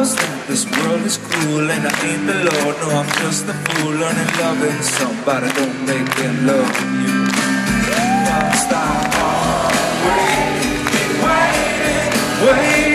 knows that this world is cruel and I need the Lord. No, I'm just a fool learning loving somebody. Don't make them love you. Stop, waiting, waiting, waiting.